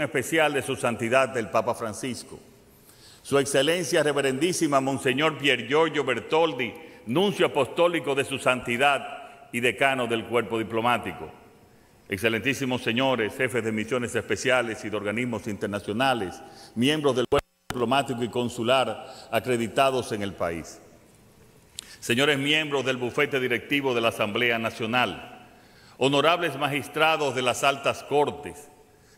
especial de su santidad el Papa Francisco. Su excelencia reverendísima Monseñor Pier Giorgio Bertoldi, nuncio apostólico de su santidad y decano del cuerpo diplomático. Excelentísimos señores, jefes de misiones especiales y de organismos internacionales, miembros del cuerpo diplomático y consular acreditados en el país. Señores miembros del bufete directivo de la Asamblea Nacional, honorables magistrados de las altas cortes,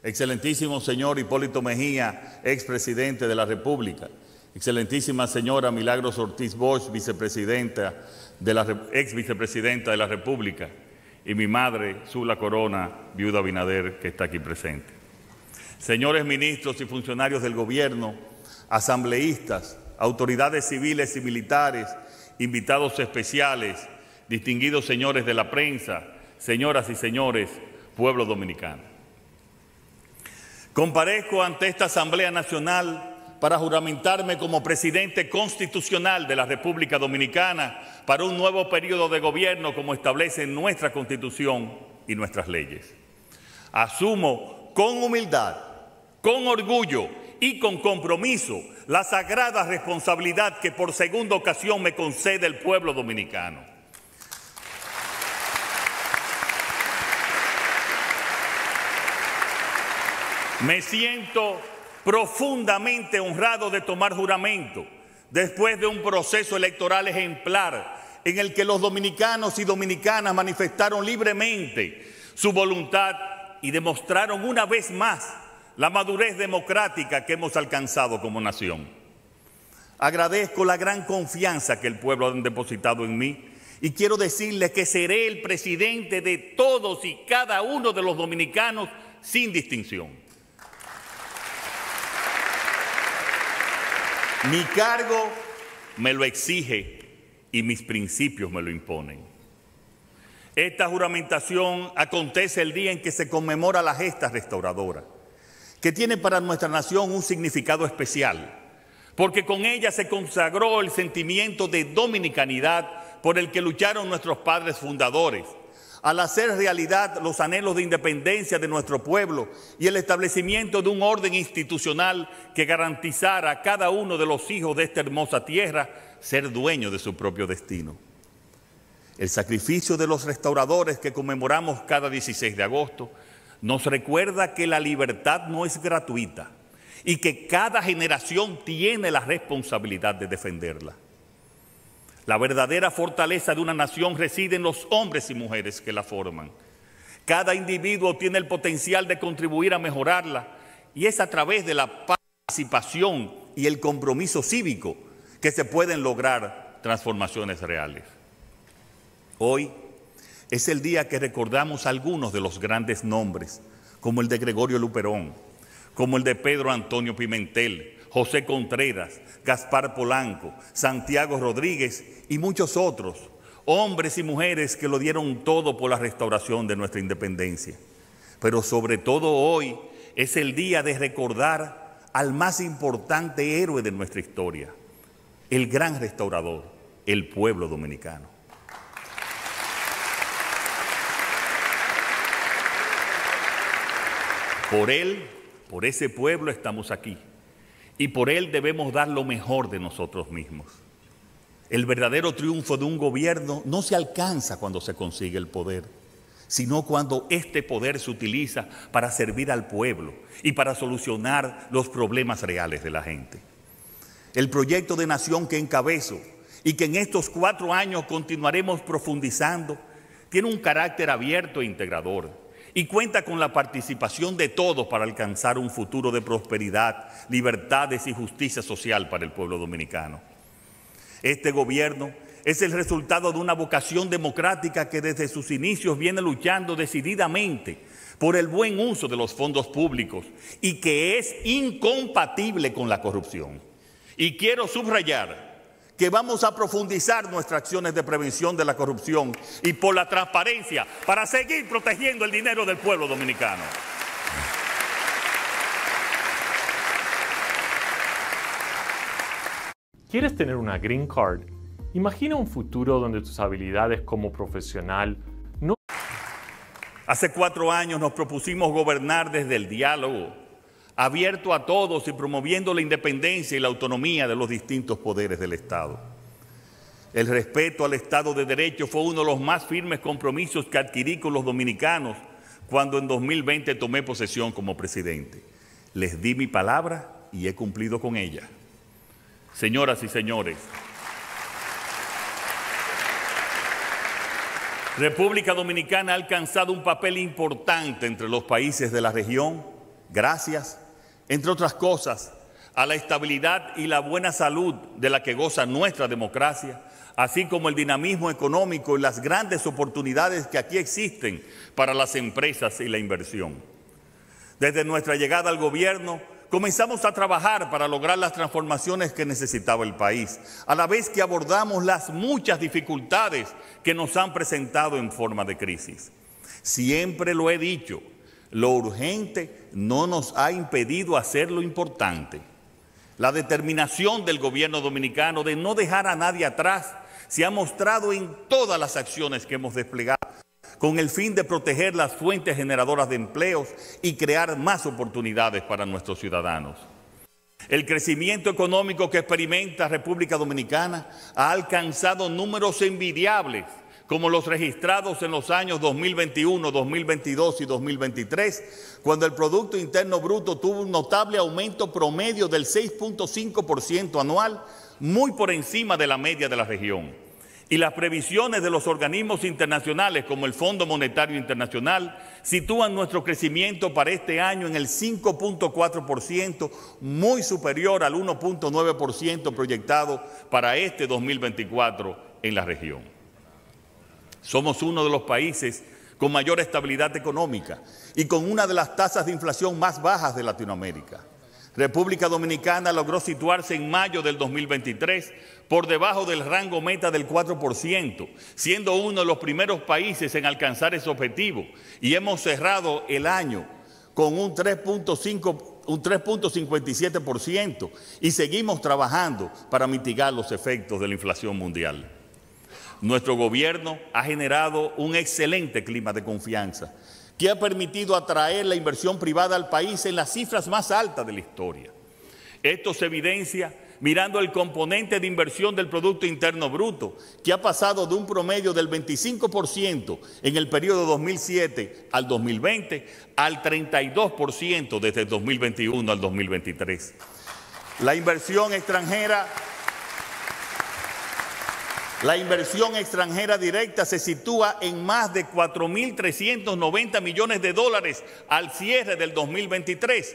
Excelentísimo señor Hipólito Mejía, expresidente de la República. Excelentísima señora Milagros Ortiz Bosch, vicepresidenta de la, ex vicepresidenta de la República. Y mi madre, Zula Corona, viuda Binader, que está aquí presente. Señores ministros y funcionarios del gobierno, asambleístas, autoridades civiles y militares, invitados especiales, distinguidos señores de la prensa, señoras y señores, pueblo dominicano. Comparezco ante esta Asamblea Nacional para juramentarme como presidente constitucional de la República Dominicana para un nuevo periodo de gobierno como establece nuestra Constitución y nuestras leyes. Asumo con humildad, con orgullo y con compromiso la sagrada responsabilidad que por segunda ocasión me concede el pueblo dominicano Me siento profundamente honrado de tomar juramento después de un proceso electoral ejemplar en el que los dominicanos y dominicanas manifestaron libremente su voluntad y demostraron una vez más la madurez democrática que hemos alcanzado como nación. Agradezco la gran confianza que el pueblo ha depositado en mí y quiero decirles que seré el presidente de todos y cada uno de los dominicanos sin distinción. Mi cargo me lo exige y mis principios me lo imponen. Esta juramentación acontece el día en que se conmemora la gesta restauradora, que tiene para nuestra nación un significado especial, porque con ella se consagró el sentimiento de dominicanidad por el que lucharon nuestros padres fundadores al hacer realidad los anhelos de independencia de nuestro pueblo y el establecimiento de un orden institucional que garantizara a cada uno de los hijos de esta hermosa tierra ser dueño de su propio destino. El sacrificio de los restauradores que conmemoramos cada 16 de agosto nos recuerda que la libertad no es gratuita y que cada generación tiene la responsabilidad de defenderla. La verdadera fortaleza de una nación reside en los hombres y mujeres que la forman. Cada individuo tiene el potencial de contribuir a mejorarla y es a través de la participación y el compromiso cívico que se pueden lograr transformaciones reales. Hoy es el día que recordamos algunos de los grandes nombres, como el de Gregorio Luperón, como el de Pedro Antonio Pimentel, José Contreras, Gaspar Polanco, Santiago Rodríguez y muchos otros, hombres y mujeres que lo dieron todo por la restauración de nuestra independencia. Pero sobre todo hoy es el día de recordar al más importante héroe de nuestra historia, el gran restaurador, el pueblo dominicano. Por él, por ese pueblo estamos aquí y por él debemos dar lo mejor de nosotros mismos. El verdadero triunfo de un gobierno no se alcanza cuando se consigue el poder, sino cuando este poder se utiliza para servir al pueblo y para solucionar los problemas reales de la gente. El proyecto de nación que encabezo y que en estos cuatro años continuaremos profundizando tiene un carácter abierto e integrador y cuenta con la participación de todos para alcanzar un futuro de prosperidad, libertades y justicia social para el pueblo dominicano. Este gobierno es el resultado de una vocación democrática que desde sus inicios viene luchando decididamente por el buen uso de los fondos públicos y que es incompatible con la corrupción. Y quiero subrayar que vamos a profundizar nuestras acciones de prevención de la corrupción y por la transparencia para seguir protegiendo el dinero del pueblo dominicano. ¿Quieres tener una green card? Imagina un futuro donde tus habilidades como profesional no... Hace cuatro años nos propusimos gobernar desde el diálogo, abierto a todos y promoviendo la independencia y la autonomía de los distintos poderes del Estado. El respeto al Estado de Derecho fue uno de los más firmes compromisos que adquirí con los dominicanos cuando en 2020 tomé posesión como presidente. Les di mi palabra y he cumplido con ella. Señoras y señores, República Dominicana ha alcanzado un papel importante entre los países de la región gracias, entre otras cosas, a la estabilidad y la buena salud de la que goza nuestra democracia, así como el dinamismo económico y las grandes oportunidades que aquí existen para las empresas y la inversión. Desde nuestra llegada al gobierno, comenzamos a trabajar para lograr las transformaciones que necesitaba el país, a la vez que abordamos las muchas dificultades que nos han presentado en forma de crisis. Siempre lo he dicho, lo urgente no nos ha impedido hacer lo importante. La determinación del gobierno dominicano de no dejar a nadie atrás se ha mostrado en todas las acciones que hemos desplegado con el fin de proteger las fuentes generadoras de empleos y crear más oportunidades para nuestros ciudadanos. El crecimiento económico que experimenta República Dominicana ha alcanzado números envidiables, como los registrados en los años 2021, 2022 y 2023, cuando el Producto Interno Bruto tuvo un notable aumento promedio del 6.5% anual, muy por encima de la media de la región y las previsiones de los organismos internacionales como el Fondo Monetario Internacional sitúan nuestro crecimiento para este año en el 5.4%, muy superior al 1.9% proyectado para este 2024 en la región. Somos uno de los países con mayor estabilidad económica y con una de las tasas de inflación más bajas de Latinoamérica. República Dominicana logró situarse en mayo del 2023 por debajo del rango meta del 4%, siendo uno de los primeros países en alcanzar ese objetivo. Y hemos cerrado el año con un 3.5 un 3.57% y seguimos trabajando para mitigar los efectos de la inflación mundial. Nuestro gobierno ha generado un excelente clima de confianza que ha permitido atraer la inversión privada al país en las cifras más altas de la historia. Esto se evidencia mirando el componente de inversión del Producto Interno Bruto, que ha pasado de un promedio del 25% en el periodo 2007 al 2020 al 32% desde el 2021 al 2023. La inversión extranjera la inversión extranjera directa se sitúa en más de 4.390 millones de dólares al cierre del 2023,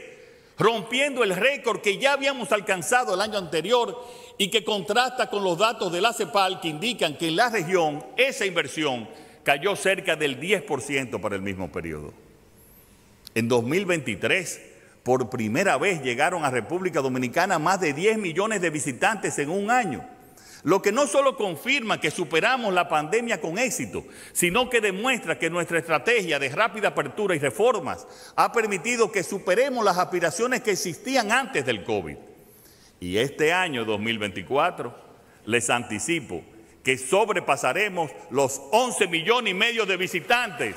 rompiendo el récord que ya habíamos alcanzado el año anterior y que contrasta con los datos de la CEPAL que indican que en la región esa inversión cayó cerca del 10% para el mismo periodo. En 2023, por primera vez llegaron a República Dominicana más de 10 millones de visitantes en un año lo que no solo confirma que superamos la pandemia con éxito, sino que demuestra que nuestra estrategia de rápida apertura y reformas ha permitido que superemos las aspiraciones que existían antes del COVID. Y este año 2024 les anticipo que sobrepasaremos los 11 millones y medio de visitantes.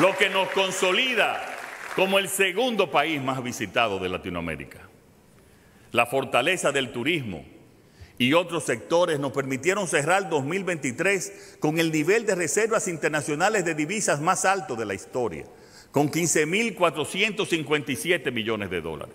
Lo que nos consolida como el segundo país más visitado de Latinoamérica. La fortaleza del turismo y otros sectores nos permitieron cerrar 2023 con el nivel de reservas internacionales de divisas más alto de la historia, con 15.457 millones de dólares.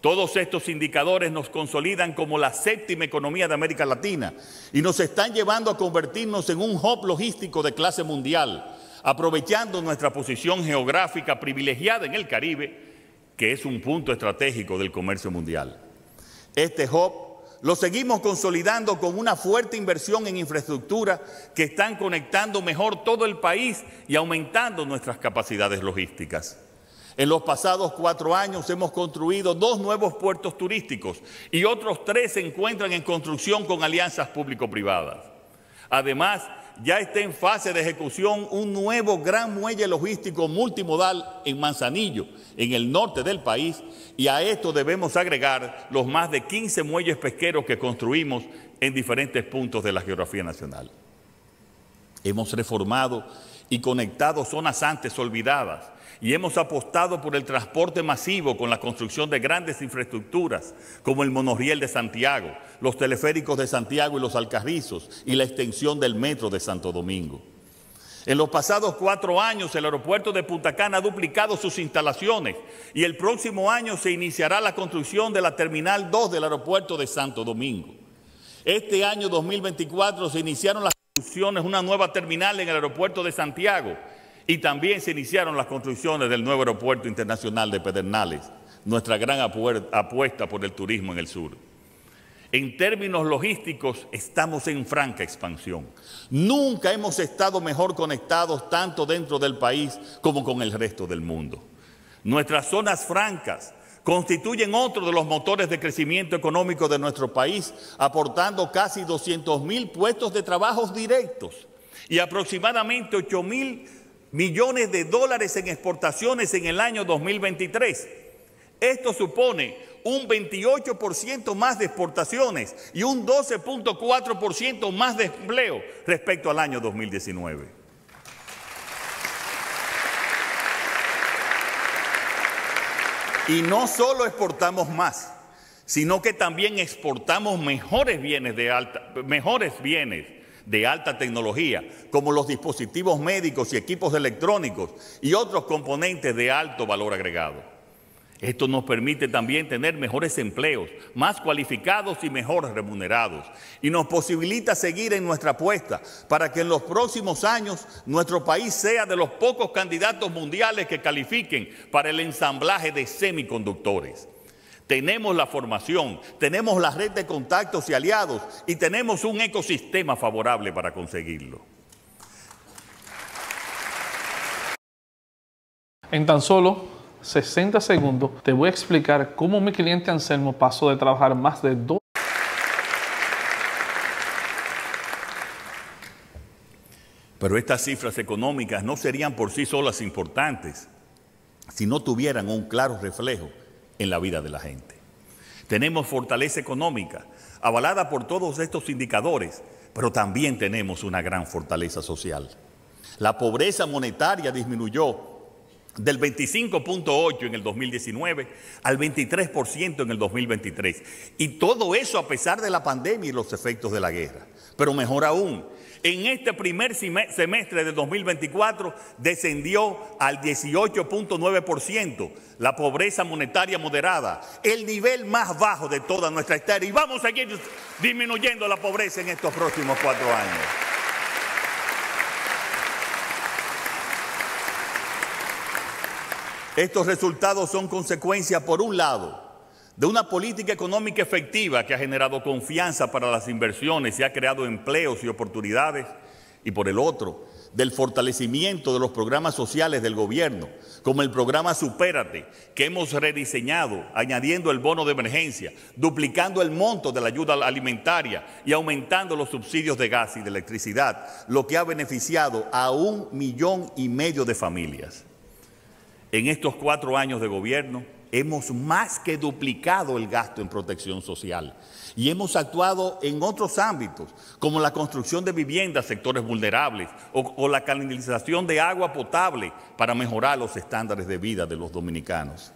Todos estos indicadores nos consolidan como la séptima economía de América Latina y nos están llevando a convertirnos en un hub logístico de clase mundial aprovechando nuestra posición geográfica privilegiada en el Caribe, que es un punto estratégico del comercio mundial. Este hub lo seguimos consolidando con una fuerte inversión en infraestructura que están conectando mejor todo el país y aumentando nuestras capacidades logísticas. En los pasados cuatro años hemos construido dos nuevos puertos turísticos y otros tres se encuentran en construcción con alianzas público-privadas. Además, ya está en fase de ejecución un nuevo gran muelle logístico multimodal en Manzanillo, en el norte del país, y a esto debemos agregar los más de 15 muelles pesqueros que construimos en diferentes puntos de la geografía nacional. Hemos reformado y conectado zonas antes olvidadas. Y hemos apostado por el transporte masivo con la construcción de grandes infraestructuras como el monorriel de Santiago, los teleféricos de Santiago y los Alcarrizos y la extensión del metro de Santo Domingo. En los pasados cuatro años el aeropuerto de Punta Cana ha duplicado sus instalaciones y el próximo año se iniciará la construcción de la Terminal 2 del aeropuerto de Santo Domingo. Este año 2024 se iniciaron las construcciones, una nueva terminal en el aeropuerto de Santiago y también se iniciaron las construcciones del nuevo aeropuerto internacional de Pedernales, nuestra gran apuesta por el turismo en el sur. En términos logísticos estamos en franca expansión. Nunca hemos estado mejor conectados tanto dentro del país como con el resto del mundo. Nuestras zonas francas constituyen otro de los motores de crecimiento económico de nuestro país, aportando casi 200 mil puestos de trabajo directos y aproximadamente 8 mil millones de dólares en exportaciones en el año 2023. Esto supone un 28% más de exportaciones y un 12.4% más de empleo respecto al año 2019. Y no solo exportamos más, sino que también exportamos mejores bienes de alta, mejores bienes de alta tecnología, como los dispositivos médicos y equipos electrónicos y otros componentes de alto valor agregado. Esto nos permite también tener mejores empleos, más cualificados y mejor remunerados. Y nos posibilita seguir en nuestra apuesta para que en los próximos años nuestro país sea de los pocos candidatos mundiales que califiquen para el ensamblaje de semiconductores. Tenemos la formación, tenemos la red de contactos y aliados y tenemos un ecosistema favorable para conseguirlo. En tan solo 60 segundos te voy a explicar cómo mi cliente Anselmo pasó de trabajar más de dos Pero estas cifras económicas no serían por sí solas importantes si no tuvieran un claro reflejo en la vida de la gente. Tenemos fortaleza económica, avalada por todos estos indicadores, pero también tenemos una gran fortaleza social. La pobreza monetaria disminuyó del 25.8 en el 2019 al 23% en el 2023. Y todo eso a pesar de la pandemia y los efectos de la guerra. Pero mejor aún, en este primer semestre de 2024 descendió al 18.9% la pobreza monetaria moderada, el nivel más bajo de toda nuestra historia. Y vamos a seguir disminuyendo la pobreza en estos próximos cuatro años. Estos resultados son consecuencia, por un lado, de una política económica efectiva que ha generado confianza para las inversiones y ha creado empleos y oportunidades, y por el otro, del fortalecimiento de los programas sociales del gobierno, como el programa Supérate, que hemos rediseñado, añadiendo el bono de emergencia, duplicando el monto de la ayuda alimentaria y aumentando los subsidios de gas y de electricidad, lo que ha beneficiado a un millón y medio de familias. En estos cuatro años de gobierno hemos más que duplicado el gasto en protección social y hemos actuado en otros ámbitos, como la construcción de viviendas, sectores vulnerables, o, la canalización de agua potable para mejorar los estándares de vida de los dominicanos.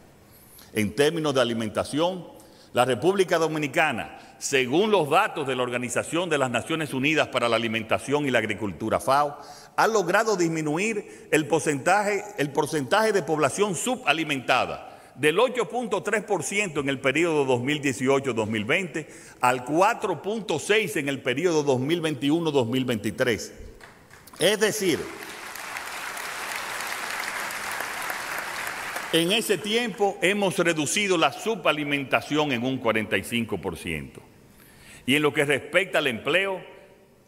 En términos de alimentación, la República Dominicana, según los datos de la Organización de las Naciones Unidas para la Alimentación y la Agricultura, FAO, ha logrado disminuir el porcentaje, el porcentaje de población subalimentada del 8.3% en el periodo 2018-2020 al 4.6% en el periodo 2021-2023. Es decir, en ese tiempo hemos reducido la subalimentación en un 45%. Y en lo que respecta al empleo,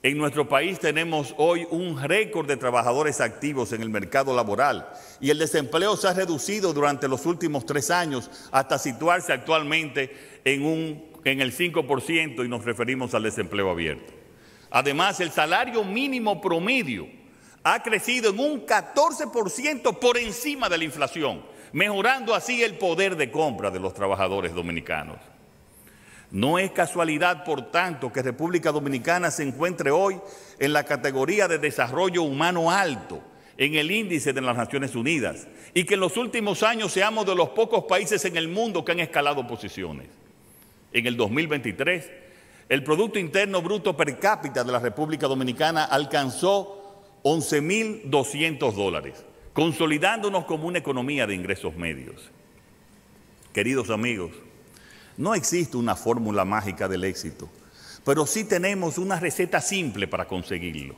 en nuestro país tenemos hoy un récord de trabajadores activos en el mercado laboral y el desempleo se ha reducido durante los últimos tres años hasta situarse actualmente en, un, en el 5% y nos referimos al desempleo abierto. Además, el salario mínimo promedio ha crecido en un 14% por encima de la inflación, mejorando así el poder de compra de los trabajadores dominicanos. No es casualidad, por tanto, que República Dominicana se encuentre hoy en la categoría de desarrollo humano alto en el índice de las Naciones Unidas y que en los últimos años seamos de los pocos países en el mundo que han escalado posiciones. En el 2023, el Producto Interno Bruto per cápita de la República Dominicana alcanzó 11.200 dólares, consolidándonos como una economía de ingresos medios. Queridos amigos, no existe una fórmula mágica del éxito, pero sí tenemos una receta simple para conseguirlo.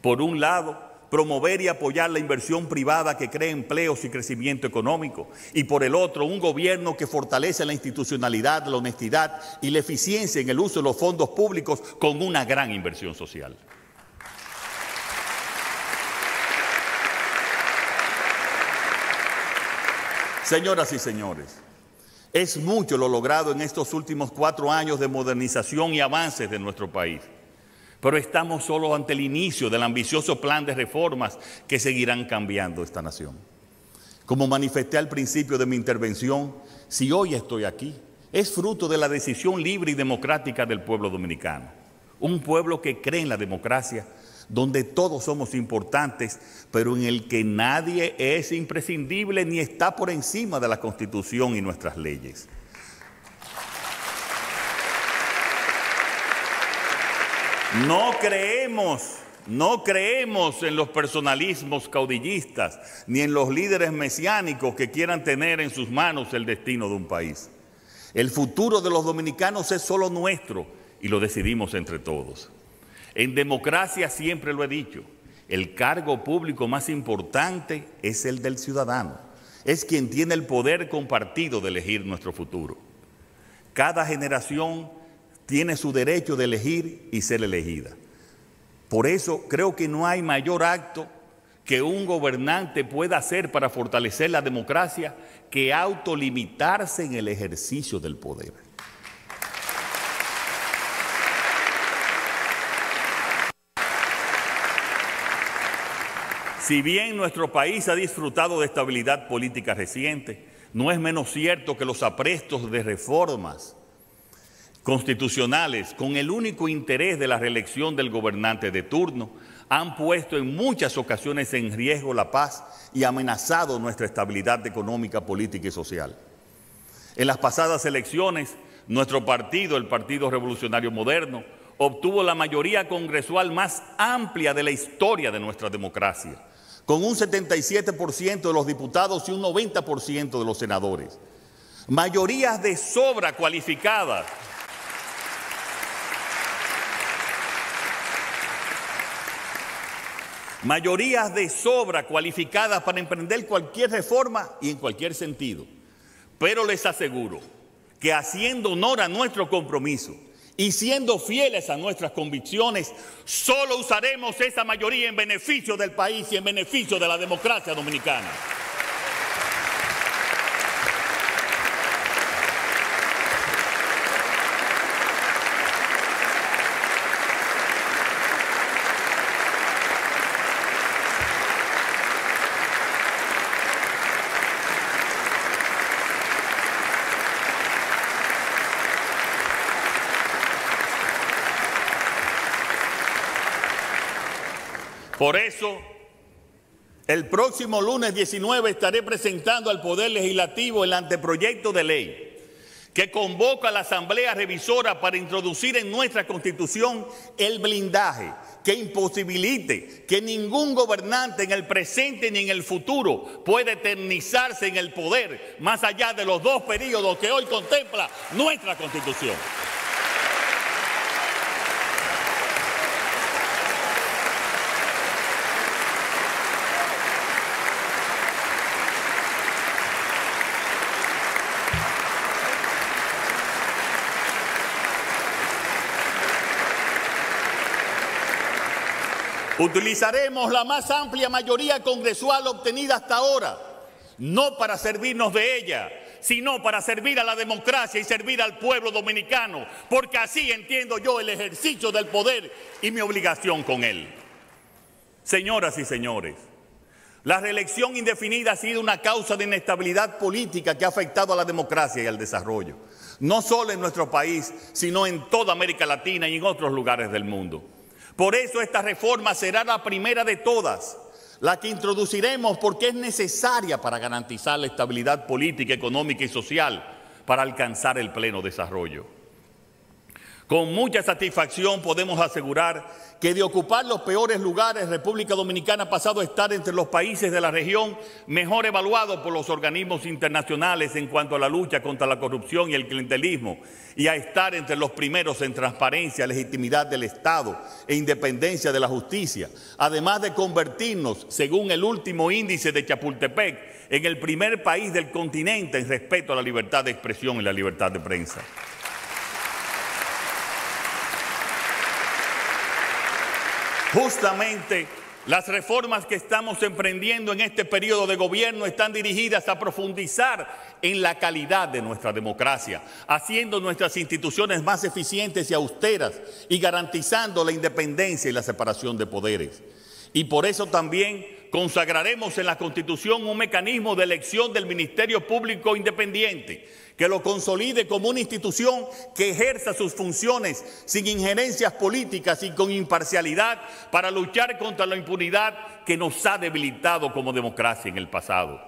Por un lado, promover y apoyar la inversión privada que cree empleos y crecimiento económico, y por el otro, un gobierno que fortalece la institucionalidad, la honestidad y la eficiencia en el uso de los fondos públicos con una gran inversión social. Señoras y señores, es mucho lo logrado en estos últimos cuatro años de modernización y avances de nuestro país. Pero estamos solo ante el inicio del ambicioso plan de reformas que seguirán cambiando esta nación. Como manifesté al principio de mi intervención, si hoy estoy aquí, es fruto de la decisión libre y democrática del pueblo dominicano. Un pueblo que cree en la democracia, donde todos somos importantes, pero en el que nadie es imprescindible ni está por encima de la Constitución y nuestras leyes. No creemos, no creemos en los personalismos caudillistas ni en los líderes mesiánicos que quieran tener en sus manos el destino de un país. El futuro de los dominicanos es solo nuestro y lo decidimos entre todos. En democracia siempre lo he dicho, el cargo público más importante es el del ciudadano. Es quien tiene el poder compartido de elegir nuestro futuro. Cada generación tiene su derecho de elegir y ser elegida. Por eso creo que no hay mayor acto que un gobernante pueda hacer para fortalecer la democracia que autolimitarse en el ejercicio del poder. Si bien nuestro país ha disfrutado de estabilidad política reciente, no es menos cierto que los aprestos de reformas constitucionales con el único interés de la reelección del gobernante de turno han puesto en muchas ocasiones en riesgo la paz y amenazado nuestra estabilidad económica, política y social. En las pasadas elecciones, nuestro partido, el Partido Revolucionario Moderno, obtuvo la mayoría congresual más amplia de la historia de nuestra democracia, con un 77% de los diputados y un 90% de los senadores. Mayorías de sobra cualificadas mayorías de sobra cualificadas para emprender cualquier reforma y en cualquier sentido. Pero les aseguro que haciendo honor a nuestro compromiso y siendo fieles a nuestras convicciones, solo usaremos esa mayoría en beneficio del país y en beneficio de la democracia dominicana. Por eso, el próximo lunes 19 estaré presentando al Poder Legislativo el anteproyecto de ley que convoca a la Asamblea Revisora para introducir en nuestra Constitución el blindaje que imposibilite que ningún gobernante en el presente ni en el futuro pueda eternizarse en el poder más allá de los dos periodos que hoy contempla nuestra Constitución. Utilizaremos la más amplia mayoría congresual obtenida hasta ahora, no para servirnos de ella, sino para servir a la democracia y servir al pueblo dominicano, porque así entiendo yo el ejercicio del poder y mi obligación con él. Señoras y señores, la reelección indefinida ha sido una causa de inestabilidad política que ha afectado a la democracia y al desarrollo, no solo en nuestro país, sino en toda América Latina y en otros lugares del mundo. Por eso esta reforma será la primera de todas, la que introduciremos porque es necesaria para garantizar la estabilidad política, económica y social para alcanzar el pleno desarrollo. Con mucha satisfacción podemos asegurar que de ocupar los peores lugares, República Dominicana ha pasado a estar entre los países de la región mejor evaluados por los organismos internacionales en cuanto a la lucha contra la corrupción y el clientelismo, y a estar entre los primeros en transparencia, legitimidad del Estado e independencia de la justicia, además de convertirnos, según el último índice de Chapultepec, en el primer país del continente en respeto a la libertad de expresión y la libertad de prensa. Justamente las reformas que estamos emprendiendo en este periodo de gobierno están dirigidas a profundizar en la calidad de nuestra democracia, haciendo nuestras instituciones más eficientes y austeras y garantizando la independencia y la separación de poderes. Y por eso también consagraremos en la Constitución un mecanismo de elección del Ministerio Público Independiente que lo consolide como una institución que ejerza sus funciones sin injerencias políticas y con imparcialidad para luchar contra la impunidad que nos ha debilitado como democracia en el pasado.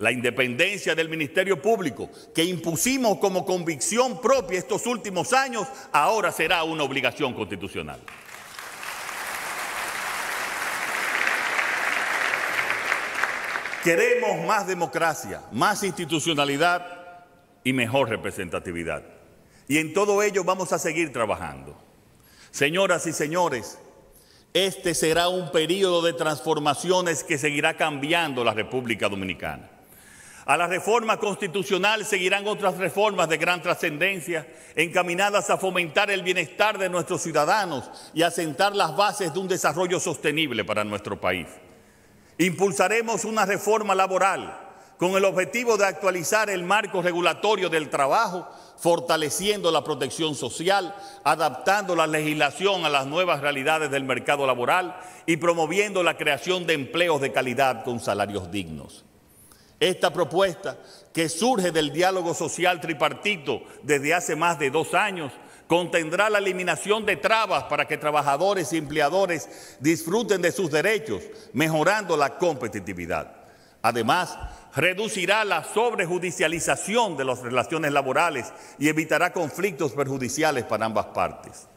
La independencia del Ministerio Público, que impusimos como convicción propia estos últimos años, ahora será una obligación constitucional. Queremos más democracia, más institucionalidad y mejor representatividad. Y en todo ello vamos a seguir trabajando. Señoras y señores, este será un periodo de transformaciones que seguirá cambiando la República Dominicana. A la reforma constitucional seguirán otras reformas de gran trascendencia encaminadas a fomentar el bienestar de nuestros ciudadanos y a sentar las bases de un desarrollo sostenible para nuestro país. Impulsaremos una reforma laboral con el objetivo de actualizar el marco regulatorio del trabajo, fortaleciendo la protección social, adaptando la legislación a las nuevas realidades del mercado laboral y promoviendo la creación de empleos de calidad con salarios dignos. Esta propuesta, que surge del diálogo social tripartito desde hace más de dos años, contendrá la eliminación de trabas para que trabajadores y empleadores disfruten de sus derechos, mejorando la competitividad. Además, reducirá la sobrejudicialización de las relaciones laborales y evitará conflictos perjudiciales para ambas partes.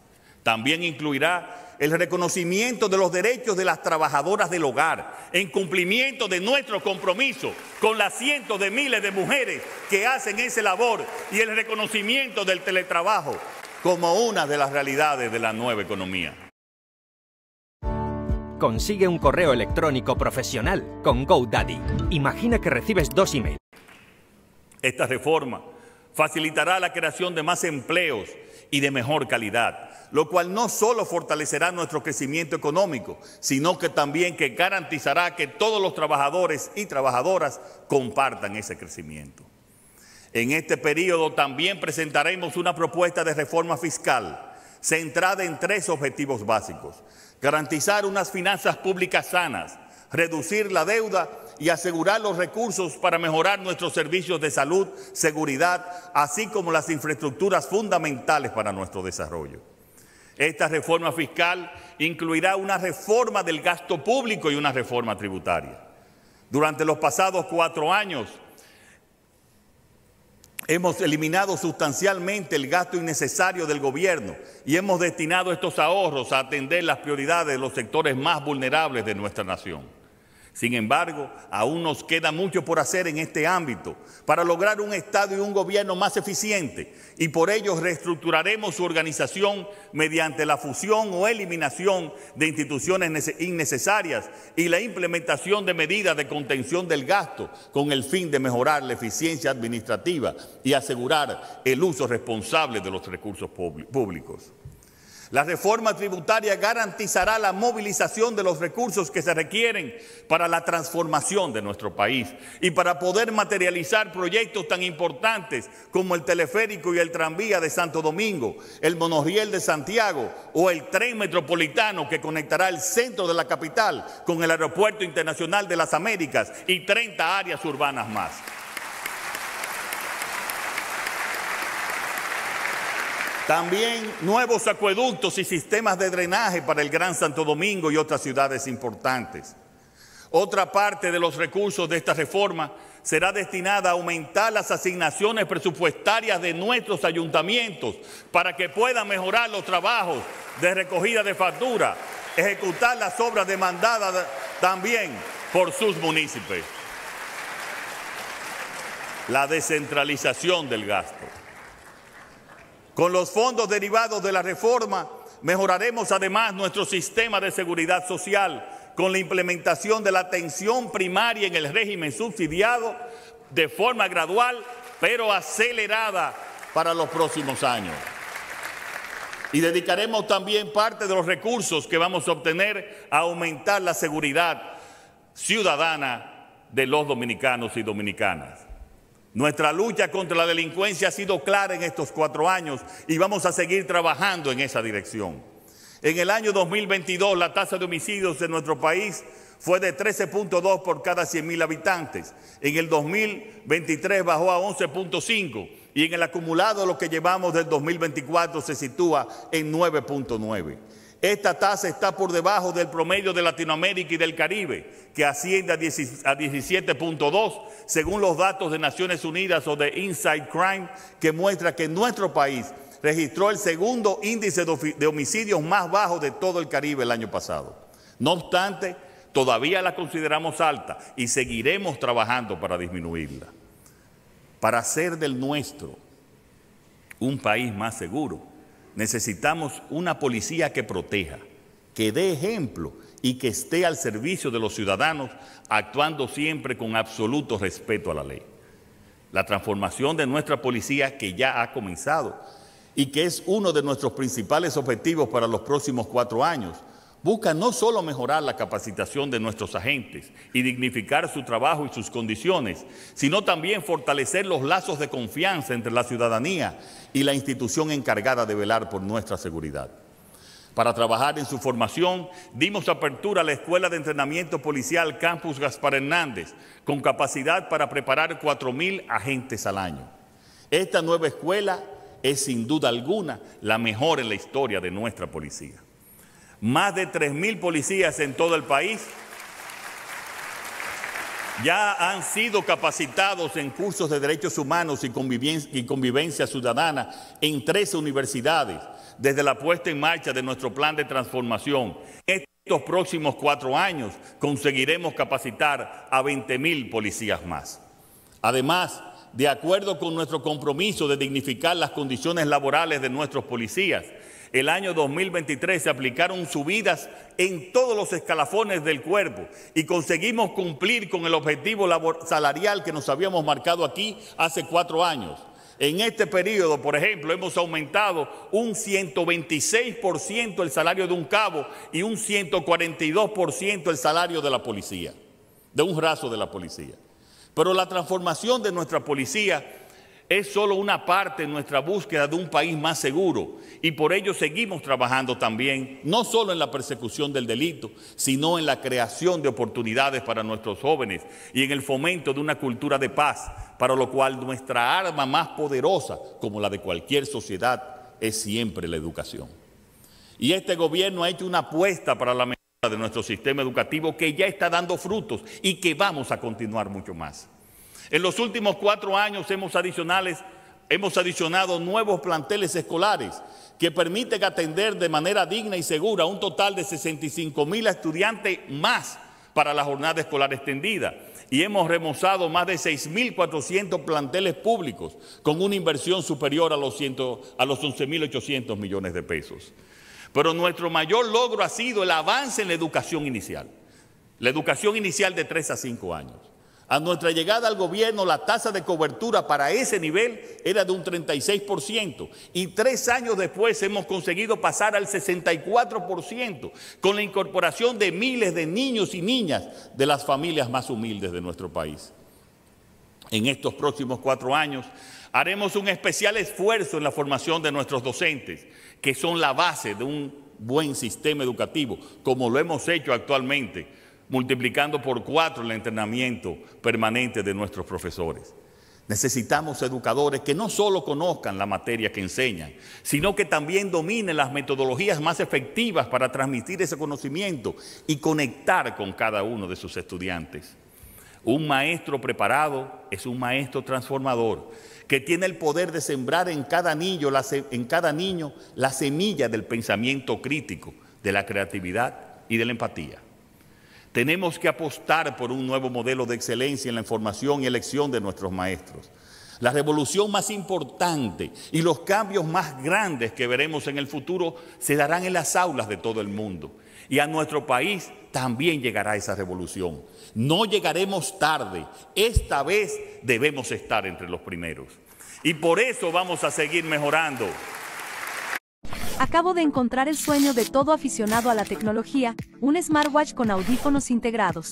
También incluirá el reconocimiento de los derechos de las trabajadoras del hogar en cumplimiento de nuestro compromiso con las cientos de miles de mujeres que hacen esa labor y el reconocimiento del teletrabajo como una de las realidades de la nueva economía. Consigue un correo electrónico profesional con GoDaddy. Imagina que recibes dos emails. Esta reforma facilitará la creación de más empleos y de mejor calidad, lo cual no solo fortalecerá nuestro crecimiento económico, sino que también que garantizará que todos los trabajadores y trabajadoras compartan ese crecimiento. En este periodo también presentaremos una propuesta de reforma fiscal centrada en tres objetivos básicos garantizar unas finanzas públicas sanas, reducir la deuda y asegurar los recursos para mejorar nuestros servicios de salud, seguridad, así como las infraestructuras fundamentales para nuestro desarrollo. Esta reforma fiscal incluirá una reforma del gasto público y una reforma tributaria. Durante los pasados cuatro años, Hemos eliminado sustancialmente el gasto innecesario del gobierno y hemos destinado estos ahorros a atender las prioridades de los sectores más vulnerables de nuestra nación. Sin embargo, aún nos queda mucho por hacer en este ámbito para lograr un Estado y un gobierno más eficiente y por ello reestructuraremos su organización mediante la fusión o eliminación de instituciones innecesarias y la implementación de medidas de contención del gasto con el fin de mejorar la eficiencia administrativa y asegurar el uso responsable de los recursos públicos. La reforma tributaria garantizará la movilización de los recursos que se requieren para la transformación de nuestro país y para poder materializar proyectos tan importantes como el teleférico y el tranvía de Santo Domingo, el monorriel de Santiago o el tren metropolitano que conectará el centro de la capital con el Aeropuerto Internacional de las Américas y 30 áreas urbanas más. También nuevos acueductos y sistemas de drenaje para el Gran Santo Domingo y otras ciudades importantes. Otra parte de los recursos de esta reforma será destinada a aumentar las asignaciones presupuestarias de nuestros ayuntamientos para que puedan mejorar los trabajos de recogida de factura, ejecutar las obras demandadas también por sus municipios. La descentralización del gasto. Con los fondos derivados de la reforma mejoraremos además nuestro sistema de seguridad social con la implementación de la atención primaria en el régimen subsidiado de forma gradual, pero acelerada para los próximos años. Y dedicaremos también parte de los recursos que vamos a obtener a aumentar la seguridad ciudadana de los dominicanos y dominicanas. Nuestra lucha contra la delincuencia ha sido clara en estos cuatro años y vamos a seguir trabajando en esa dirección. En el año 2022 la tasa de homicidios en nuestro país fue de 13.2 por cada 100.000 habitantes. En el 2023 bajó a 11.5 y en el acumulado lo que llevamos del 2024 se sitúa en 9.9. Esta tasa está por debajo del promedio de Latinoamérica y del Caribe, que asciende a 17.2, según los datos de Naciones Unidas o de Inside Crime, que muestra que nuestro país registró el segundo índice de homicidios más bajo de todo el Caribe el año pasado. No obstante, todavía la consideramos alta y seguiremos trabajando para disminuirla. Para hacer del nuestro un país más seguro, necesitamos una policía que proteja, que dé ejemplo y que esté al servicio de los ciudadanos, actuando siempre con absoluto respeto a la ley. La transformación de nuestra policía, que ya ha comenzado, y que es uno de nuestros principales objetivos para los próximos cuatro años, busca no solo mejorar la capacitación de nuestros agentes y dignificar su trabajo y sus condiciones, sino también fortalecer los lazos de confianza entre la ciudadanía y la institución encargada de velar por nuestra seguridad. Para trabajar en su formación, dimos apertura a la Escuela de Entrenamiento Policial Campus Gaspar Hernández, con capacidad para preparar 4.000 agentes al año. Esta nueva escuela es sin duda alguna la mejor en la historia de nuestra policía. Más de 3.000 policías en todo el país ya han sido capacitados en cursos de derechos humanos y convivencia, ciudadana en 13 universidades desde la puesta en marcha de nuestro plan de transformación. Estos próximos cuatro años conseguiremos capacitar a 20.000 policías más. Además, de acuerdo con nuestro compromiso de dignificar las condiciones laborales de nuestros policías. El año 2023 se aplicaron subidas en todos los escalafones del cuerpo y conseguimos cumplir con el objetivo salarial que nos habíamos marcado aquí hace cuatro años. En este periodo, por ejemplo, hemos aumentado un 126% el salario de un cabo y un 142% el salario de la policía, de un raso de la policía. Pero la transformación de nuestra policía es solo una parte de nuestra búsqueda de un país más seguro y por ello seguimos trabajando también, no solo en la persecución del delito, sino en la creación de oportunidades para nuestros jóvenes y en el fomento de una cultura de paz, para lo cual nuestra arma más poderosa, como la de cualquier sociedad, es siempre la educación. Y este gobierno ha hecho una apuesta para la de nuestro sistema educativo que ya está dando frutos y que vamos a continuar mucho más. En los últimos cuatro años hemos, adicionales, hemos adicionado nuevos planteles escolares que permiten atender de manera digna y segura un total de 65 mil estudiantes más para la jornada escolar extendida. Y hemos remozado más de 6.400 planteles públicos con una inversión superior a los, a los 11.800 millones de pesos. Pero nuestro mayor logro ha sido el avance en la educación inicial. La educación inicial de 3 a 5 años. A nuestra llegada al gobierno, la tasa de cobertura para ese nivel era de un 36% y tres años después hemos conseguido pasar al 64% con la incorporación de miles de niños y niñas de las familias más humildes de nuestro país. En estos próximos cuatro años haremos un especial esfuerzo en la formación de nuestros docentes que son la base de un buen sistema educativo, como lo hemos hecho actualmente, multiplicando por cuatro el entrenamiento permanente de nuestros profesores. Necesitamos educadores que no solo conozcan la materia que enseñan, sino que también dominen las metodologías más efectivas para transmitir ese conocimiento y conectar con cada uno de sus estudiantes. Un maestro preparado es un maestro transformador que tiene el poder de sembrar en cada niño la, en cada niño la semilla del pensamiento crítico, de la creatividad y de la empatía. Tenemos que apostar por un nuevo modelo de excelencia en la formación y elección de nuestros maestros. La revolución más importante y los cambios más grandes que veremos en el futuro se darán en las aulas de todo el mundo. Y a nuestro país también llegará esa revolución. No llegaremos tarde. Esta vez debemos estar entre los primeros. Y por eso vamos a seguir mejorando. Acabo de encontrar el sueño de todo aficionado a la tecnología, un smartwatch con audífonos integrados.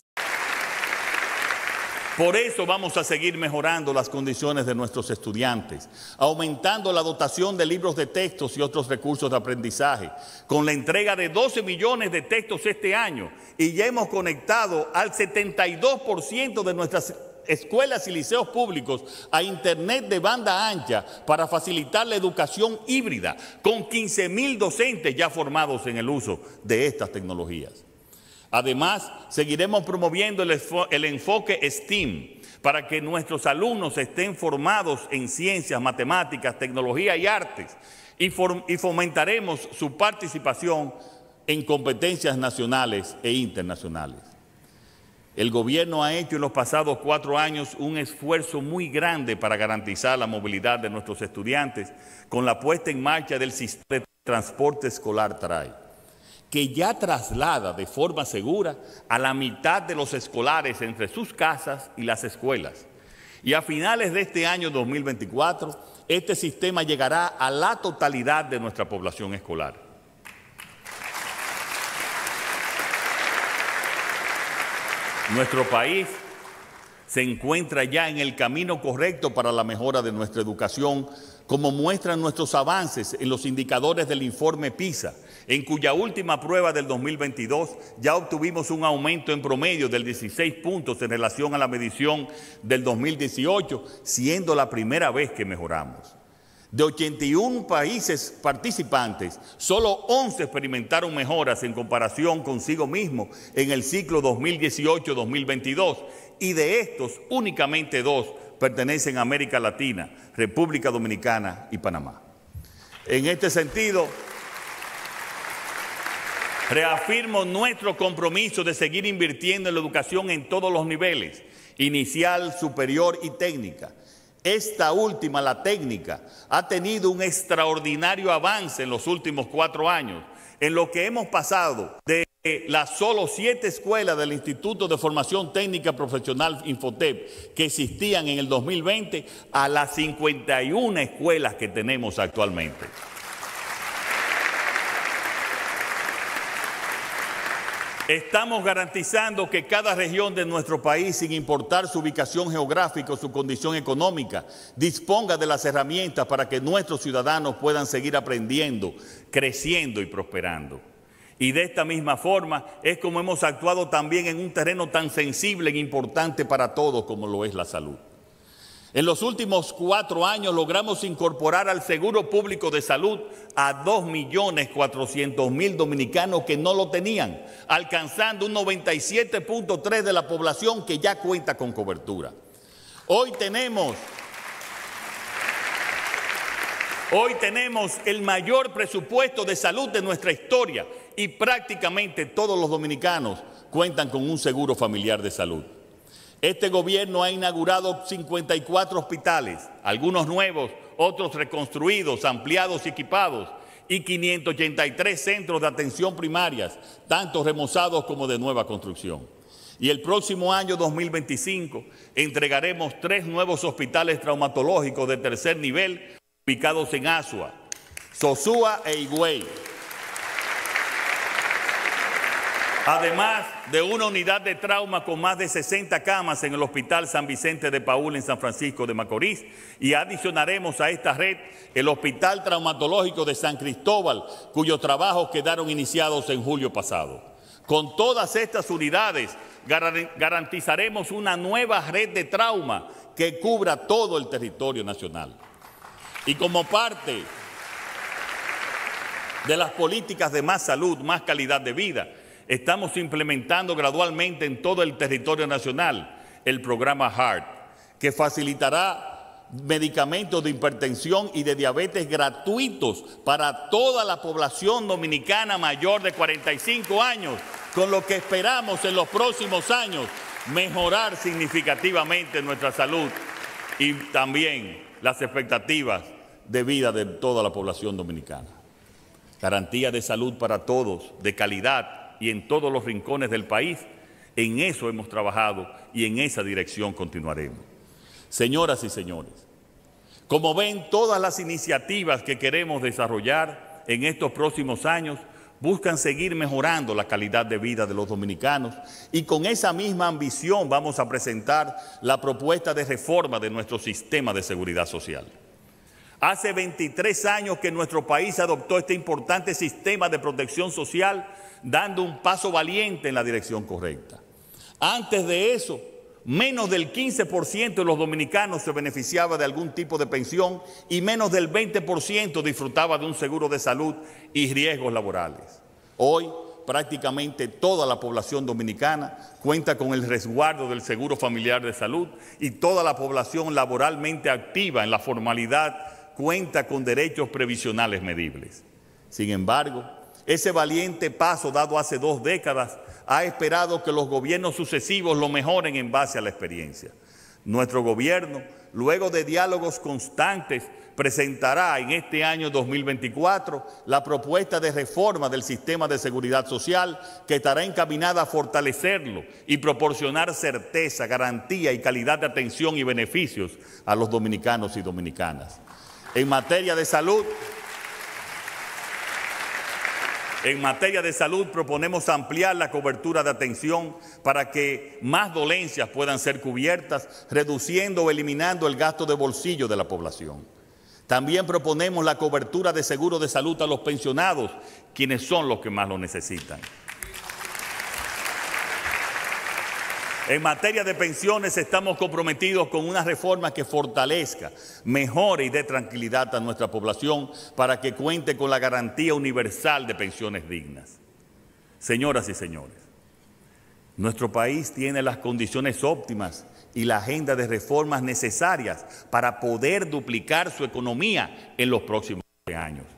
Por eso vamos a seguir mejorando las condiciones de nuestros estudiantes, aumentando la dotación de libros de textos y otros recursos de aprendizaje, con la entrega de 12 millones de textos este año y ya hemos conectado al 72% de nuestras escuelas y liceos públicos a Internet de banda ancha para facilitar la educación híbrida, con 15 mil docentes ya formados en el uso de estas tecnologías. Además, seguiremos promoviendo el, enfoque STEAM para que nuestros alumnos estén formados en ciencias, matemáticas, tecnología y artes y fomentaremos su participación en competencias nacionales e internacionales. El gobierno ha hecho en los pasados cuatro años un esfuerzo muy grande para garantizar la movilidad de nuestros estudiantes con la puesta en marcha del sistema de transporte escolar TRAI, que ya traslada de forma segura a la mitad de los escolares entre sus casas y las escuelas. Y a finales de este año 2024, este sistema llegará a la totalidad de nuestra población escolar. Nuestro país se encuentra ya en el camino correcto para la mejora de nuestra educación, como muestran nuestros avances en los indicadores del informe PISA, en cuya última prueba del 2022 ya obtuvimos un aumento en promedio del 16 puntos en relación a la medición del 2018, siendo la primera vez que mejoramos. De 81 países participantes, solo 11 experimentaron mejoras en comparación consigo mismo en el ciclo 2018-2022 y de estos únicamente dos pertenecen a América Latina, República Dominicana y Panamá. En este sentido, reafirmo nuestro compromiso de seguir invirtiendo en la educación en todos los niveles, inicial, superior y técnica esta última, la técnica, ha tenido un extraordinario avance en los últimos cuatro años, en lo que hemos pasado de las solo siete escuelas del Instituto de Formación Técnica Profesional Infotep que existían en el 2020 a las 51 escuelas que tenemos actualmente. Estamos garantizando que cada región de nuestro país, sin importar su ubicación geográfica o su condición económica, disponga de las herramientas para que nuestros ciudadanos puedan seguir aprendiendo, creciendo y prosperando. Y de esta misma forma es como hemos actuado también en un terreno tan sensible e importante para todos como lo es la salud. En los últimos cuatro años logramos incorporar al Seguro Público de Salud a 2.400.000 dominicanos que no lo tenían, alcanzando un 97.3 de la población que ya cuenta con cobertura. Hoy tenemos Hoy tenemos el mayor presupuesto de salud de nuestra historia y prácticamente todos los dominicanos cuentan con un seguro familiar de salud. Este gobierno ha inaugurado 54 hospitales, algunos nuevos, otros reconstruidos, ampliados y equipados, y 583 centros de atención primarias, tanto remozados como de nueva construcción. Y el próximo año 2025 entregaremos tres nuevos hospitales traumatológicos de tercer nivel ubicados en Asua, Sosúa e Higüey Además de una unidad de trauma con más de 60 camas en el Hospital San Vicente de Paúl en San Francisco de Macorís y adicionaremos a esta red el Hospital Traumatológico de San Cristóbal, cuyos trabajos quedaron iniciados en julio pasado. Con todas estas unidades garantizaremos una nueva red de trauma que cubra todo el territorio nacional. Y como parte de las políticas de más salud, más calidad de vida, estamos implementando gradualmente en todo el territorio nacional el programa HEART, que facilitará medicamentos de hipertensión y de diabetes gratuitos para toda la población dominicana mayor de 45 años, con lo que esperamos en los próximos años mejorar significativamente nuestra salud y también las expectativas de vida de toda la población dominicana. Garantía de salud para todos, de calidad y en todos los rincones del país. En eso hemos trabajado y en esa dirección continuaremos. Señoras y señores, como ven, todas las iniciativas que queremos desarrollar en estos próximos años buscan seguir mejorando la calidad de vida de los dominicanos y con esa misma ambición vamos a presentar la propuesta de reforma de nuestro sistema de seguridad social. Hace 23 años que nuestro país adoptó este importante sistema de protección social dando un paso valiente en la dirección correcta. Antes de eso, menos del 15% de los dominicanos se beneficiaba de algún tipo de pensión y menos del 20% disfrutaba de un seguro de salud y riesgos laborales. Hoy prácticamente toda la población dominicana cuenta con el resguardo del seguro familiar de salud y toda la población laboralmente activa en la formalidad cuenta con derechos previsionales medibles. Sin embargo, ese valiente paso dado hace dos décadas ha esperado que los gobiernos sucesivos lo mejoren en base a la experiencia. Nuestro gobierno, luego de diálogos constantes, presentará en este año 2024 la propuesta de reforma del sistema de seguridad social que estará encaminada a fortalecerlo y proporcionar certeza, garantía y calidad de atención y beneficios a los dominicanos y dominicanas. En materia de salud, en materia de salud proponemos ampliar la cobertura de atención para que más dolencias puedan ser cubiertas, reduciendo o eliminando el gasto de bolsillo de la población. También proponemos la cobertura de seguro de salud a los pensionados, quienes son los que más lo necesitan. En materia de pensiones estamos comprometidos con una reforma que fortalezca, mejore y dé tranquilidad a nuestra población para que cuente con la garantía universal de pensiones dignas. Señoras y señores, nuestro país tiene las condiciones óptimas y la agenda de reformas necesarias para poder duplicar su economía en los próximos años.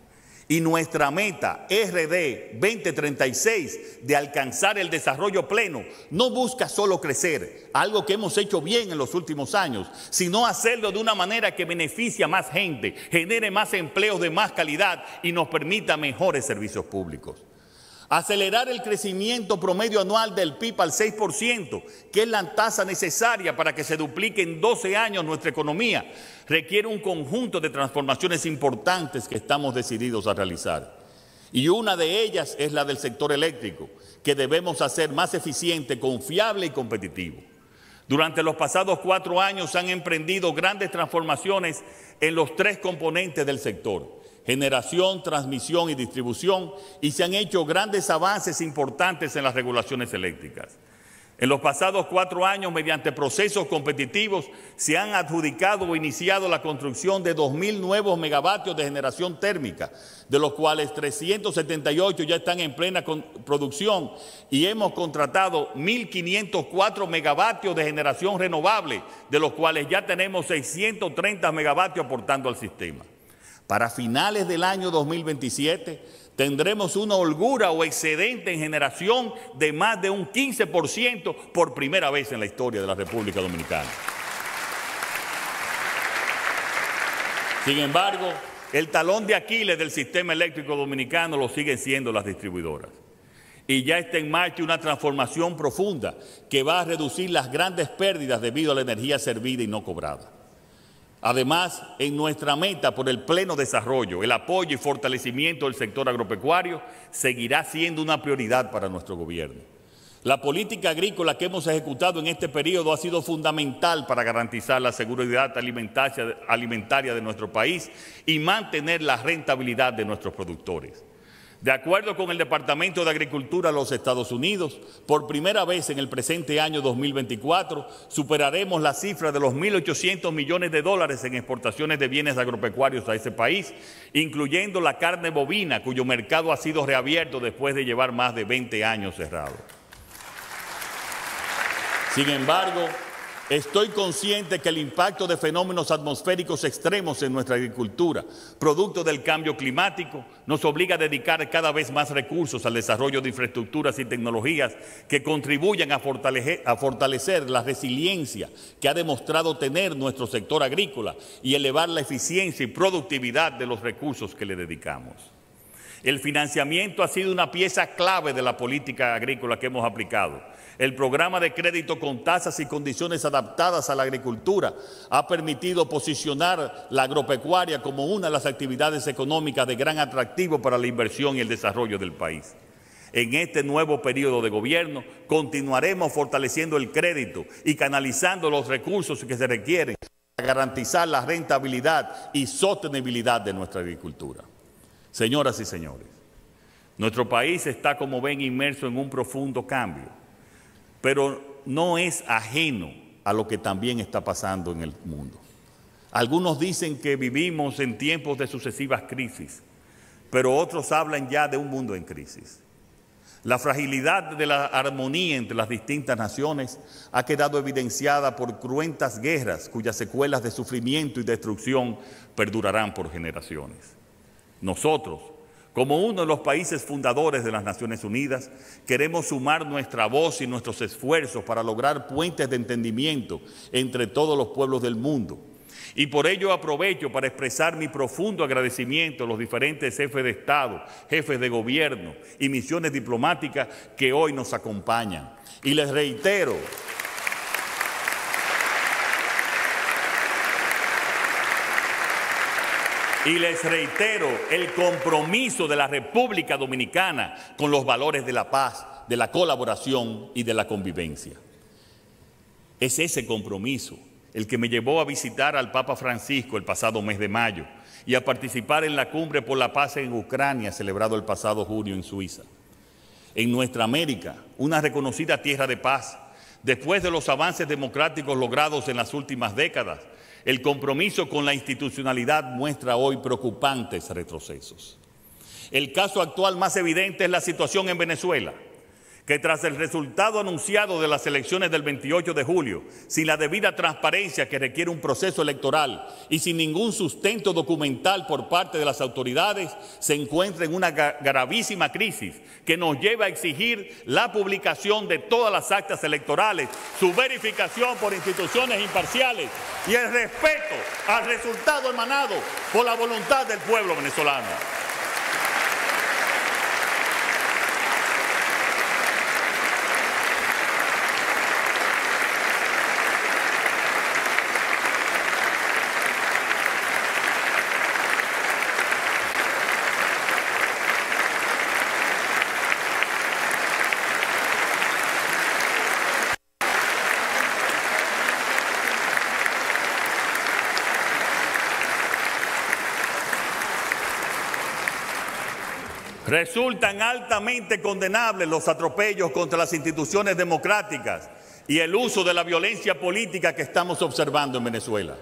Y nuestra meta RD 2036 de alcanzar el desarrollo pleno no busca solo crecer, algo que hemos hecho bien en los últimos años, sino hacerlo de una manera que beneficie a más gente, genere más empleos de más calidad y nos permita mejores servicios públicos acelerar el crecimiento promedio anual del PIB al 6%, que es la tasa necesaria para que se duplique en 12 años nuestra economía, requiere un conjunto de transformaciones importantes que estamos decididos a realizar. Y una de ellas es la del sector eléctrico, que debemos hacer más eficiente, confiable y competitivo. Durante los pasados cuatro años se han emprendido grandes transformaciones en los tres componentes del sector generación, transmisión y distribución, y se han hecho grandes avances importantes en las regulaciones eléctricas. En los pasados cuatro años, mediante procesos competitivos, se han adjudicado o iniciado la construcción de 2.000 nuevos megavatios de generación térmica, de los cuales 378 ya están en plena producción y hemos contratado 1.504 megavatios de generación renovable, de los cuales ya tenemos 630 megavatios aportando al sistema. Para finales del año 2027 tendremos una holgura o excedente en generación de más de un 15% por primera vez en la historia de la República Dominicana. Sin embargo, el talón de Aquiles del sistema eléctrico dominicano lo siguen siendo las distribuidoras. Y ya está en marcha una transformación profunda que va a reducir las grandes pérdidas debido a la energía servida y no cobrada. Además, en nuestra meta por el pleno desarrollo, el apoyo y fortalecimiento del sector agropecuario seguirá siendo una prioridad para nuestro gobierno. La política agrícola que hemos ejecutado en este periodo ha sido fundamental para garantizar la seguridad alimentaria de nuestro país y mantener la rentabilidad de nuestros productores. De acuerdo con el Departamento de Agricultura de los Estados Unidos, por primera vez en el presente año 2024 superaremos la cifra de los 1.800 millones de dólares en exportaciones de bienes agropecuarios a ese país, incluyendo la carne bovina, cuyo mercado ha sido reabierto después de llevar más de 20 años cerrado. Sin embargo, Estoy consciente que el impacto de fenómenos atmosféricos extremos en nuestra agricultura, producto del cambio climático, nos obliga a dedicar cada vez más recursos al desarrollo de infraestructuras y tecnologías que contribuyan a fortalecer, la resiliencia que ha demostrado tener nuestro sector agrícola y elevar la eficiencia y productividad de los recursos que le dedicamos. El financiamiento ha sido una pieza clave de la política agrícola que hemos aplicado el programa de crédito con tasas y condiciones adaptadas a la agricultura ha permitido posicionar la agropecuaria como una de las actividades económicas de gran atractivo para la inversión y el desarrollo del país. En este nuevo periodo de gobierno continuaremos fortaleciendo el crédito y canalizando los recursos que se requieren para garantizar la rentabilidad y sostenibilidad de nuestra agricultura. Señoras y señores, nuestro país está, como ven, inmerso en un profundo cambio pero no es ajeno a lo que también está pasando en el mundo. Algunos dicen que vivimos en tiempos de sucesivas crisis, pero otros hablan ya de un mundo en crisis. La fragilidad de la armonía entre las distintas naciones ha quedado evidenciada por cruentas guerras cuyas secuelas de sufrimiento y destrucción perdurarán por generaciones. Nosotros, como uno de los países fundadores de las Naciones Unidas, queremos sumar nuestra voz y nuestros esfuerzos para lograr puentes de entendimiento entre todos los pueblos del mundo. Y por ello aprovecho para expresar mi profundo agradecimiento a los diferentes jefes de Estado, jefes de gobierno y misiones diplomáticas que hoy nos acompañan. Y les reitero, Y les reitero el compromiso de la República Dominicana con los valores de la paz, de la colaboración y de la convivencia. Es ese compromiso el que me llevó a visitar al Papa Francisco el pasado mes de mayo y a participar en la cumbre por la paz en Ucrania celebrado el pasado junio en Suiza. En nuestra América, una reconocida tierra de paz, después de los avances democráticos logrados en las últimas décadas, el compromiso con la institucionalidad muestra hoy preocupantes retrocesos. El caso actual más evidente es la situación en Venezuela que tras el resultado anunciado de las elecciones del 28 de julio, sin la debida transparencia que requiere un proceso electoral y sin ningún sustento documental por parte de las autoridades, se encuentra en una gravísima crisis que nos lleva a exigir la publicación de todas las actas electorales, su verificación por instituciones imparciales y el respeto al resultado emanado por la voluntad del pueblo venezolano. Resultan altamente condenables los atropellos contra las instituciones democráticas y el uso de la violencia política que estamos observando en Venezuela.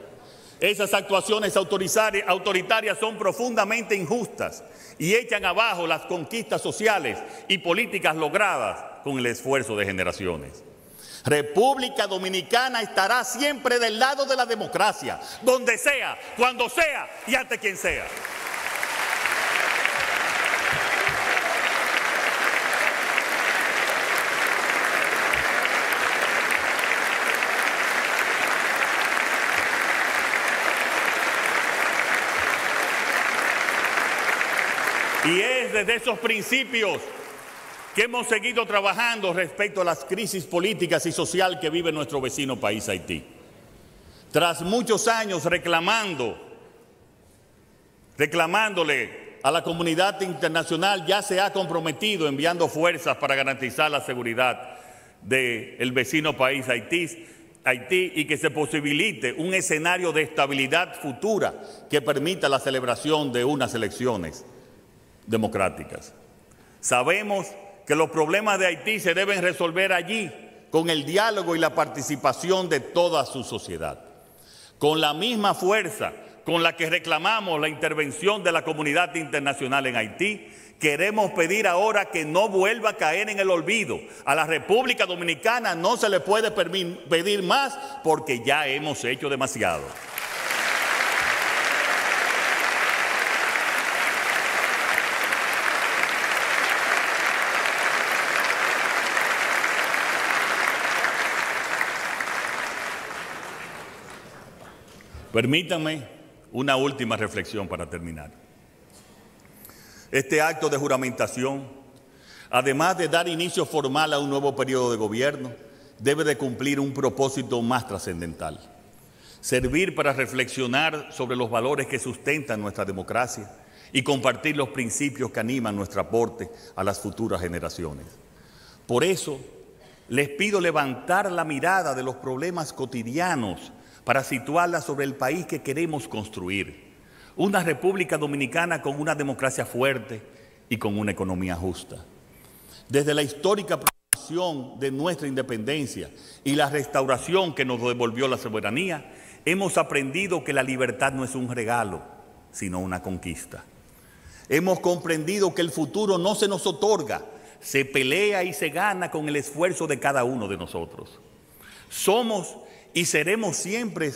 Esas actuaciones autoritarias son profundamente injustas y echan abajo las conquistas sociales y políticas logradas con el esfuerzo de generaciones. República Dominicana estará siempre del lado de la democracia, donde sea, cuando sea y ante quien sea. Y es desde esos principios que hemos seguido trabajando respecto a las crisis políticas y social que vive nuestro vecino país Haití. Tras muchos años reclamando, reclamándole a la comunidad internacional, ya se ha comprometido enviando fuerzas para garantizar la seguridad del vecino país Haití, Haití y que se posibilite un escenario de estabilidad futura que permita la celebración de unas elecciones democráticas. Sabemos que los problemas de Haití se deben resolver allí, con el diálogo y la participación de toda su sociedad. Con la misma fuerza con la que reclamamos la intervención de la comunidad internacional en Haití, queremos pedir ahora que no vuelva a caer en el olvido. A la República Dominicana no se le puede pedir más porque ya hemos hecho demasiado. Permítanme una última reflexión para terminar. Este acto de juramentación, además de dar inicio formal a un nuevo periodo de gobierno, debe de cumplir un propósito más trascendental. Servir para reflexionar sobre los valores que sustentan nuestra democracia y compartir los principios que animan nuestro aporte a las futuras generaciones. Por eso, les pido levantar la mirada de los problemas cotidianos para situarla sobre el país que queremos construir. Una República Dominicana con una democracia fuerte y con una economía justa. Desde la histórica proclamación de nuestra independencia y la restauración que nos devolvió la soberanía, hemos aprendido que la libertad no es un regalo, sino una conquista. Hemos comprendido que el futuro no se nos otorga, se pelea y se gana con el esfuerzo de cada uno de nosotros. Somos y seremos siempre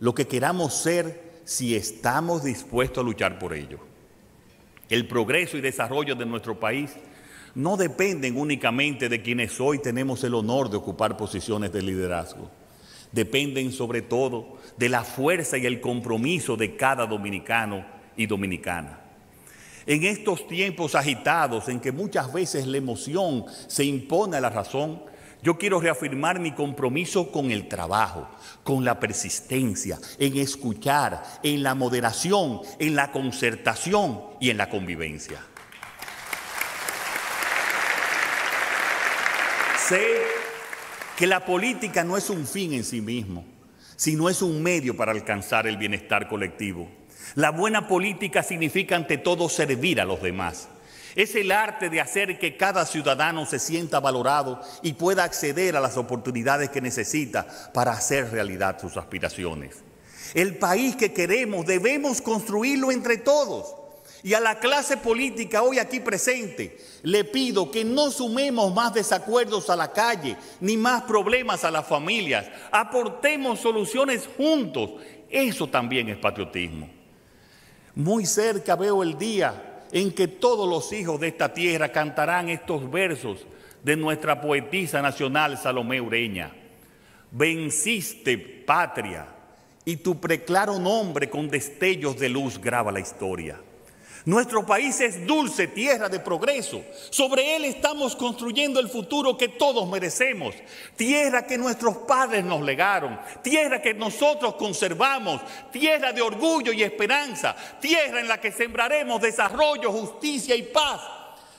lo que queramos ser si estamos dispuestos a luchar por ello. El progreso y desarrollo de nuestro país no dependen únicamente de quienes hoy tenemos el honor de ocupar posiciones de liderazgo. Dependen sobre todo de la fuerza y el compromiso de cada dominicano y dominicana. En estos tiempos agitados en que muchas veces la emoción se impone a la razón, yo quiero reafirmar mi compromiso con el trabajo, con la persistencia, en escuchar, en la moderación, en la concertación y en la convivencia. Sé que la política no es un fin en sí mismo, sino es un medio para alcanzar el bienestar colectivo. La buena política significa ante todo servir a los demás. Es el arte de hacer que cada ciudadano se sienta valorado y pueda acceder a las oportunidades que necesita para hacer realidad sus aspiraciones. El país que queremos debemos construirlo entre todos. Y a la clase política hoy aquí presente le pido que no sumemos más desacuerdos a la calle ni más problemas a las familias. Aportemos soluciones juntos. Eso también es patriotismo. Muy cerca veo el día en que todos los hijos de esta tierra cantarán estos versos de nuestra poetisa nacional Salomé Ureña. Venciste, patria, y tu preclaro nombre con destellos de luz graba la historia. Nuestro país es dulce tierra de progreso. Sobre él estamos construyendo el futuro que todos merecemos. Tierra que nuestros padres nos legaron. Tierra que nosotros conservamos. Tierra de orgullo y esperanza. Tierra en la que sembraremos desarrollo, justicia y paz.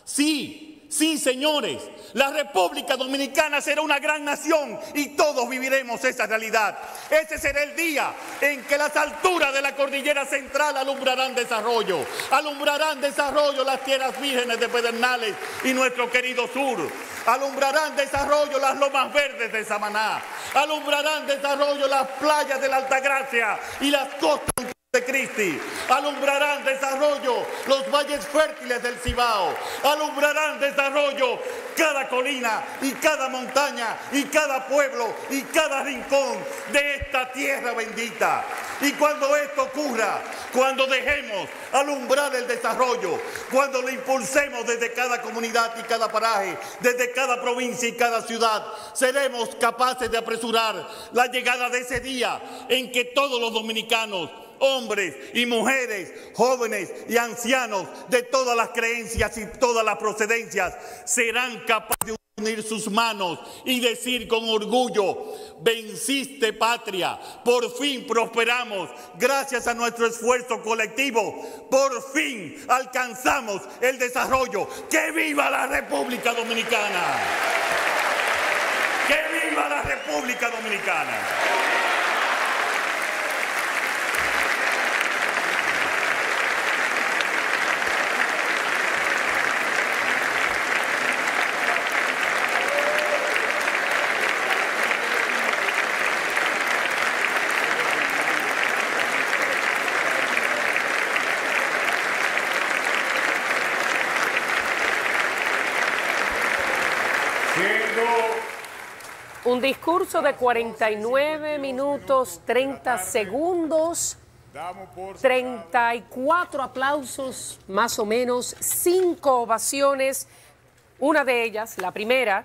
Sí, Sí, señores, la República Dominicana será una gran nación y todos viviremos esa realidad. Ese será el día en que las alturas de la cordillera central alumbrarán desarrollo, alumbrarán desarrollo las tierras vírgenes de Pedernales y nuestro querido sur, alumbrarán desarrollo las lomas verdes de Samaná, alumbrarán desarrollo las playas de la Altagracia y las costas de Cristi. Alumbrarán desarrollo los valles fértiles del Cibao. Alumbrarán desarrollo cada colina y cada montaña y cada pueblo y cada rincón de esta tierra bendita. Y cuando esto ocurra, cuando dejemos alumbrar el desarrollo, cuando lo impulsemos desde cada comunidad y cada paraje, desde cada provincia y cada ciudad, seremos capaces de apresurar la llegada de ese día en que todos los dominicanos hombres y mujeres, jóvenes y ancianos de todas las creencias y todas las procedencias serán capaces de unir sus manos y decir con orgullo, venciste patria, por fin prosperamos, gracias a nuestro esfuerzo colectivo, por fin alcanzamos el desarrollo. ¡Que viva la República Dominicana! ¡Que viva la República Dominicana! Un discurso de 49 minutos 30 segundos, 34 aplausos más o menos, 5 ovaciones, una de ellas, la primera,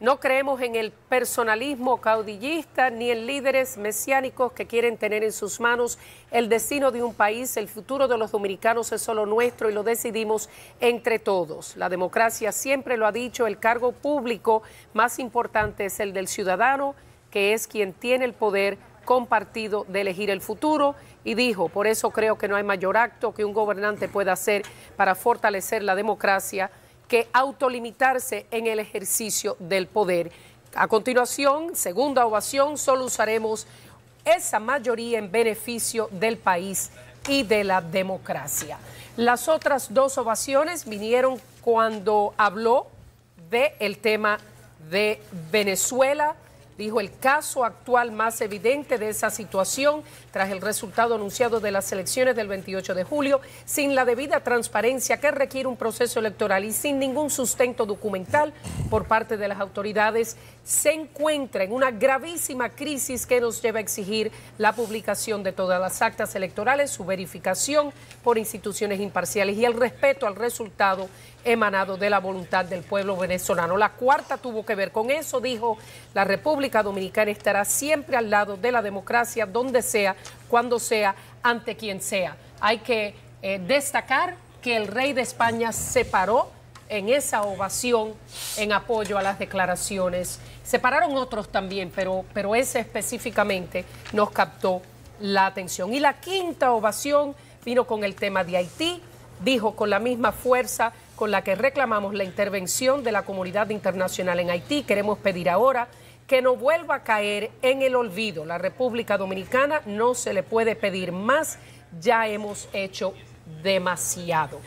no creemos en el personalismo caudillista ni en líderes mesiánicos que quieren tener en sus manos el destino de un país. El futuro de los dominicanos es solo nuestro y lo decidimos entre todos. La democracia siempre lo ha dicho, el cargo público más importante es el del ciudadano, que es quien tiene el poder compartido de elegir el futuro y dijo, por eso creo que no hay mayor acto que un gobernante pueda hacer para fortalecer la democracia que autolimitarse en el ejercicio del poder. A continuación, segunda ovación, solo usaremos esa mayoría en beneficio del país y de la democracia. Las otras dos ovaciones vinieron cuando habló del el tema de Venezuela, dijo el caso actual más evidente de esa situación tras el resultado anunciado de las elecciones del 28 de julio, sin la debida transparencia que requiere un proceso electoral y sin ningún sustento documental por parte de las autoridades, se encuentra en una gravísima crisis que nos lleva a exigir la publicación de todas las actas electorales, su verificación por instituciones imparciales y el respeto al resultado emanado de la voluntad del pueblo venezolano. La cuarta tuvo que ver con eso, dijo, la República Dominicana estará siempre al lado de la democracia, donde sea, cuando sea, ante quien sea. Hay que eh, destacar que el rey de España se paró en esa ovación en apoyo a las declaraciones. Se pararon otros también, pero, pero ese específicamente nos captó la atención. Y la quinta ovación vino con el tema de Haití, dijo con la misma fuerza con la que reclamamos la intervención de la comunidad internacional en Haití. Queremos pedir ahora que no vuelva a caer en el olvido. La República Dominicana no se le puede pedir más, ya hemos hecho demasiado.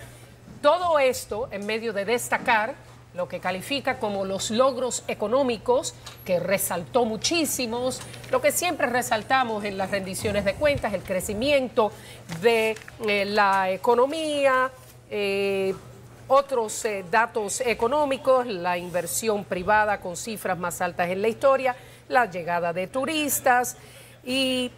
Todo esto en medio de destacar lo que califica como los logros económicos, que resaltó muchísimos, lo que siempre resaltamos en las rendiciones de cuentas, el crecimiento de eh, la economía, eh, otros eh, datos económicos, la inversión privada con cifras más altas en la historia, la llegada de turistas y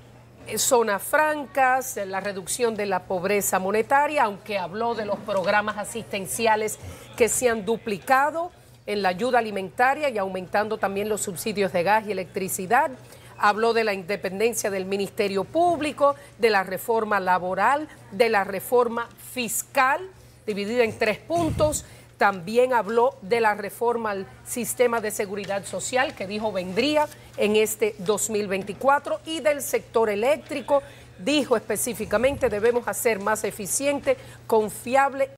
eh, zonas francas, la reducción de la pobreza monetaria, aunque habló de los programas asistenciales que se han duplicado en la ayuda alimentaria y aumentando también los subsidios de gas y electricidad. Habló de la independencia del Ministerio Público, de la reforma laboral, de la reforma fiscal dividida en tres puntos. También habló de la reforma al sistema de seguridad social que dijo vendría en este 2024 y del sector eléctrico. Dijo específicamente debemos hacer más eficiente, confiable